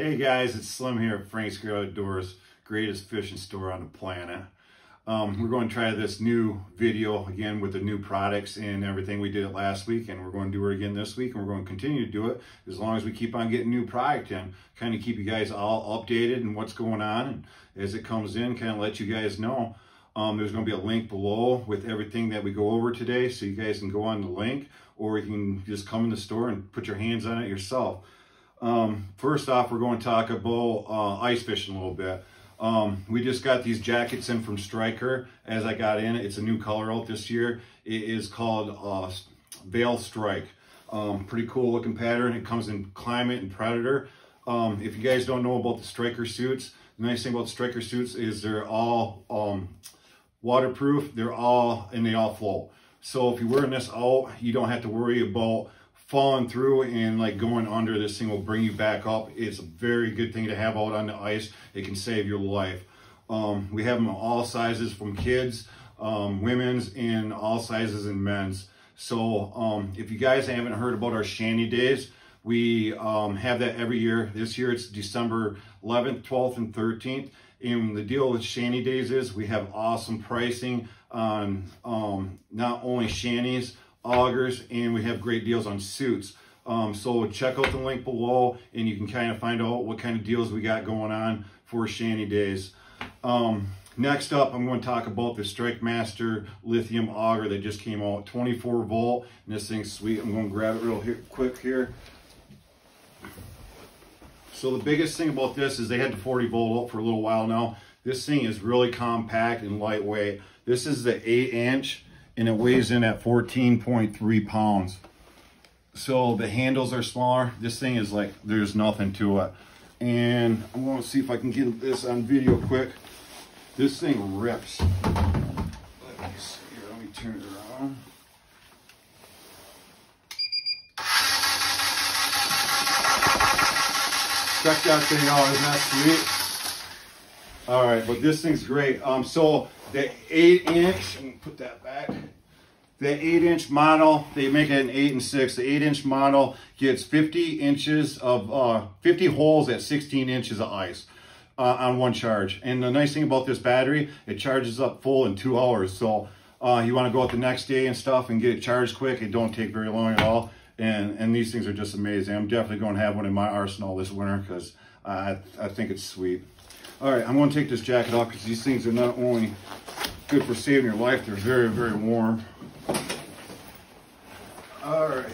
Hey guys, it's Slim here at Frank's Great Outdoors, greatest fishing store on the planet. Um, we're going to try this new video again with the new products and everything. We did it last week and we're going to do it again this week and we're going to continue to do it as long as we keep on getting new product in. Kind of keep you guys all updated and what's going on and as it comes in, kind of let you guys know. Um, there's going to be a link below with everything that we go over today so you guys can go on the link or you can just come in the store and put your hands on it yourself. Um, first off, we're going to talk about uh, ice fishing a little bit. Um, we just got these jackets in from Striker as I got in. It's a new color out this year. It is called uh, Veil Strike. Um, pretty cool looking pattern. It comes in Climate and Predator. Um, if you guys don't know about the Striker suits, the nice thing about Striker suits is they're all um, waterproof. They're all, and they all float. So if you're wearing this out, you don't have to worry about falling through and like going under. This thing will bring you back up. It's a very good thing to have out on the ice. It can save your life. Um, we have them all sizes from kids, um, women's, and all sizes in men's. So um, if you guys haven't heard about our Shanty Days, we um, have that every year. This year it's December 11th, 12th, and 13th. And the deal with Shanty Days is we have awesome pricing on um, not only shanties, augers, and we have great deals on suits. Um, so check out the link below and you can kind of find out what kind of deals we got going on for Shanty Days. Um, next up, I'm going to talk about the StrikeMaster Lithium Auger that just came out, 24 volt, and this thing's sweet. I'm going to grab it real here, quick here. So the biggest thing about this is they had the 40 volt out for a little while now. This thing is really compact and lightweight. This is the 8 inch and it weighs in at 14.3 pounds. So the handles are smaller. This thing is like, there's nothing to it. And I'm gonna see if I can get this on video quick. This thing rips. Let me see here, let me turn it around. Check that thing out, isn't that sweet? All right, but this thing's great. Um, so the eight inch, put that back. The eight inch model, they make it an eight and six. The eight inch model gets 50 inches of, uh, 50 holes at 16 inches of ice. Uh, on one charge. And the nice thing about this battery, it charges up full in two hours. So uh, you want to go out the next day and stuff and get it charged quick. It don't take very long at all. And and these things are just amazing. I'm definitely going to have one in my arsenal this winter because I, I think it's sweet. All right, I'm going to take this jacket off because these things are not only good for saving your life, they're very, very warm. All right.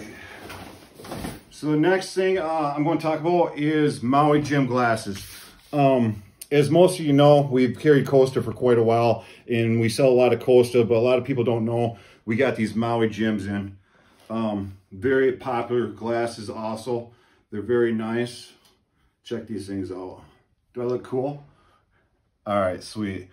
So the next thing uh, I'm going to talk about is Maui Jim glasses. Um, as most of you know, we've carried Costa for quite a while, and we sell a lot of Costa, but a lot of people don't know we got these Maui Jims in. Um, very popular glasses also. They're very nice. Check these things out. Do I look cool? All right, sweet.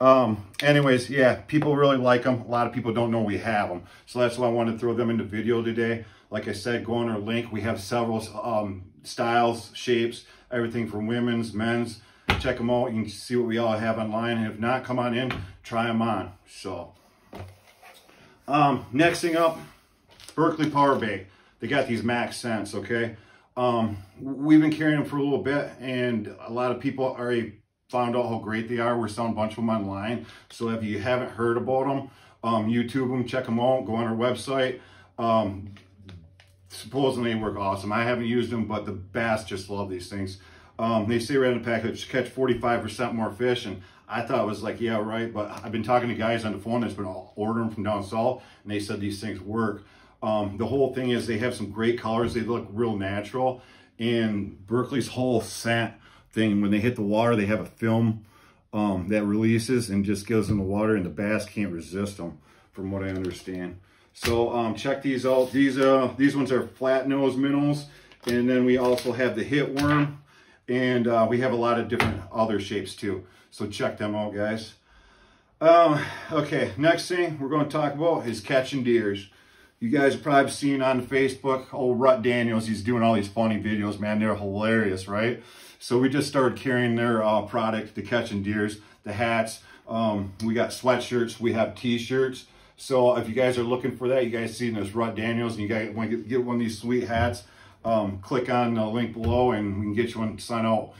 Um, anyways, yeah, people really like them. A lot of people don't know we have them. So that's why I wanted to throw them into the video today. Like I said, go on our link. We have several um, styles, shapes, everything from women's, men's. Check them out. You can see what we all have online. And if not, come on in, try them on. So, um, next thing up, Berkley PowerBait. They got these MaxScents, okay? Um, we've been carrying them for a little bit, and a lot of people already found out how great they are. We're selling a bunch of them online. So if you haven't heard about them, um, YouTube them, check them out, go on our website. Um, supposedly they work awesome. I haven't used them, but the bass just love these things. Um, they say right in the package, catch 45% more fish. And I thought it was like, yeah, right. But I've been talking to guys on the phone that's been ordering from down south, and they said these things work. Um, the whole thing is they have some great colors. They look real natural. And Berkley's whole scent thing, when they hit the water, they have a film um, that releases and just goes in the water, and the bass can't resist them, from what I understand. So um, check these out. These uh, these ones are flat nose minnows. And then we also have the hit worm. And uh, we have a lot of different other shapes too. So check them out, guys. Um, okay, next thing we're going to talk about is Catchin' Deers. You guys have probably seen on Facebook, old Rut Daniels, he's doing all these funny videos, man. They're hilarious, right? So we just started carrying their uh, product, the Catchin' Deers, the hats. Um, we got sweatshirts, we have t-shirts. So if you guys are looking for that, you guys see this Rut Daniels and you guys want to get one of these sweet hats, um, click on the link below and we can get you one to sign out.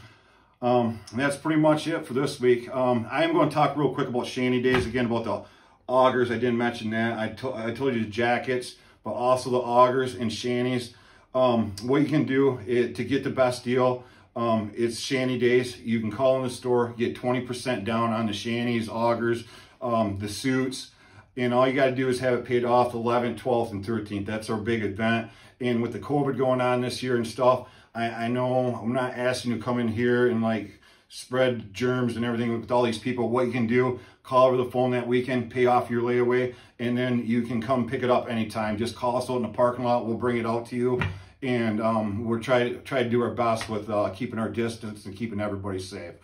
Um, that's pretty much it for this week. Um, I am going to talk real quick about shanty days again, about the augers. I didn't mention that. I, to I told you the jackets, but also the augers and shanties. Um, what you can do it, to get the best deal, um, it's shanty days. You can call in the store, get 20% down on the shanties, augers, um, the suits, and all you got to do is have it paid off 11th, 12th, and 13th. That's our big event. And with the COVID going on this year and stuff, I, I know I'm not asking you to come in here and like spread germs and everything with all these people. What you can do, call over the phone that weekend, pay off your layaway, and then you can come pick it up anytime. Just call us out in the parking lot. We'll bring it out to you. And um, we're to try to do our best with uh, keeping our distance and keeping everybody safe.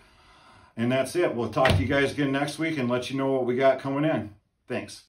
And that's it. We'll talk to you guys again next week and let you know what we got coming in. Thanks.